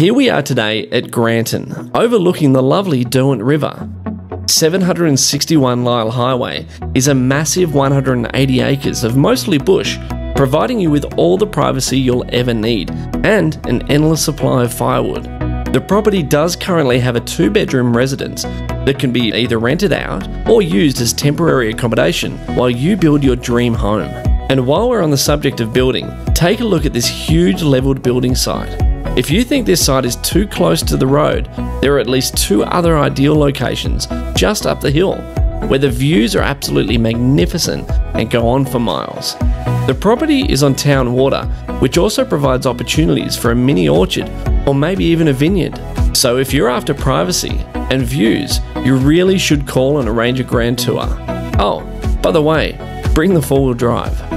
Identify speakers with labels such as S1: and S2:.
S1: Here we are today at Granton, overlooking the lovely Derwent River. 761 Lyell Highway is a massive 180 acres of mostly bush, providing you with all the privacy you'll ever need and an endless supply of firewood. The property does currently have a two bedroom residence that can be either rented out or used as temporary accommodation while you build your dream home. And while we're on the subject of building, take a look at this huge levelled building site. If you think this site is too close to the road, there are at least two other ideal locations just up the hill where the views are absolutely magnificent and go on for miles. The property is on town water, which also provides opportunities for a mini orchard or maybe even a vineyard. So if you're after privacy and views, you really should call and arrange a grand tour. Oh, by the way, bring the four wheel drive.